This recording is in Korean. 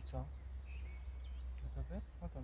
1차 여자들? 하나도